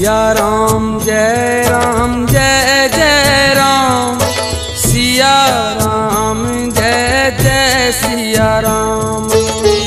Siya Ram Jai Ram Jai Jai Ram. Siya Ram Jai Jai Siya Ram.